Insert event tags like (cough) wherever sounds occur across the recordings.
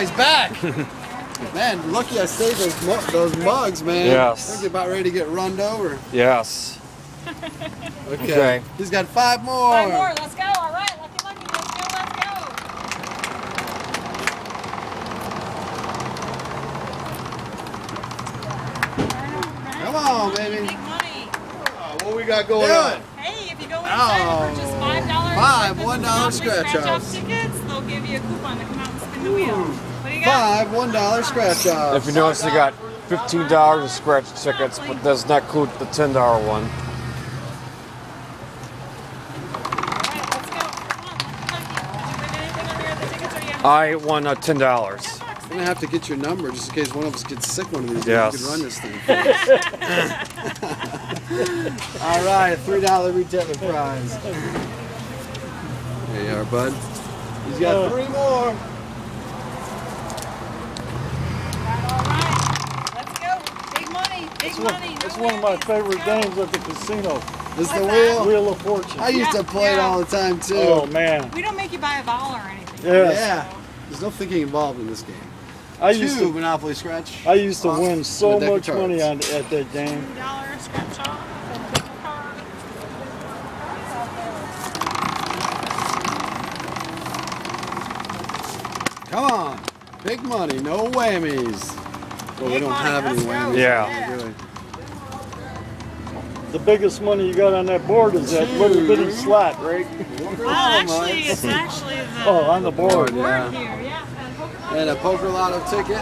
he's back. (laughs) man, lucky I saved those mu those mugs, man. Yes. They're about ready to get runned over. Yes. Okay. Okay. He's got five more. Five more. Let's go. All right. Lucky, lucky. Let's go. Let's go. Come on, baby. Big money. Uh, what we got going Do on? Hey, if you go inside Oh. and purchase five dollars, oh, Five $1 scratch offs. tickets, they'll give you a coupon to come out and spin the wheel. What do you got? Five one dollar scratch offs. If you notice, they got fifteen dollars of scratch tickets, but does not include the ten dollar one. All right, let's go. Come on, lucky, lucky. Did you win anything on here at the tickets or you have I won uh, ten dollars. I'm gonna have to get your number just in case one of us gets sick one of these Yes. days. You can run this thing. (laughs) All right, three dollar retailer prize. There you are, bud. He's got three more. All right. Let's go. Big money. Big money. It's one of my favorite games at the casino. It's the wheel. Wheel of Fortune. I used to Yeah, play it all the time too. Oh man. We don't make you buy a ball or anything. Yes. Yeah. There's no thinking involved in this game. I used to Monopoly Scratch. I used to win so And a deck of much money on at that game. Two scratch off. and pick a card. Come on. Big money, no whammies. Well, we don't money, have any let's whammies. Yeah. do? The biggest money you got on that board is that little bitty slot, right? Well, actually, it's actually the Oh, on the board. board Yeah. here. Yeah. and a poker lotto ticket.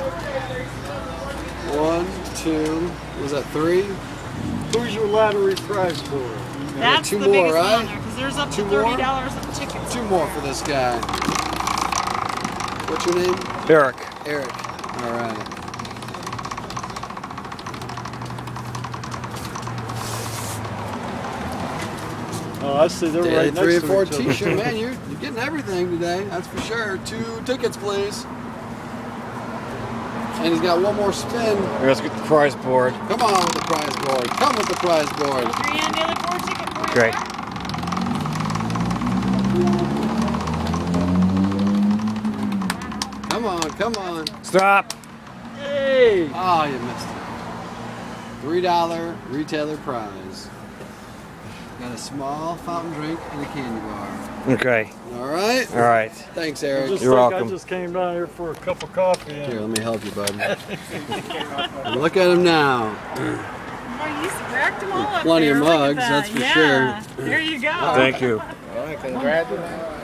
One, two, was that three? Who's your lottery prize for? That's two the more, biggest right? one there because there's up Two to thirty dollars of tickets. Two more for this guy. What's your name? Eric. Eric. All right. Oh, I see. They're Daily right three next and four to each other. t-shirt, man. (laughs) You're, you're getting everything today. That's for sure. Two tickets, please. And he's got one more spin. Let's get the prize board. Come on with the prize board. Come with the prize board. Three and daily board ticket for. Great. Come on, come on. Stop. Hey! Oh, you missed it. Three dollar retailer prize. Got a small fountain drink and a candy bar. Okay. All right. All right. Thanks, I Eric. just You're think welcome. I just came down here for a cup of coffee. And Here, let me help you, bud. (laughs) (laughs) Look at him now. He's racked them all up Plenty there. of mugs, that. that's for yeah. There you go. Thank you. All right, congratulations.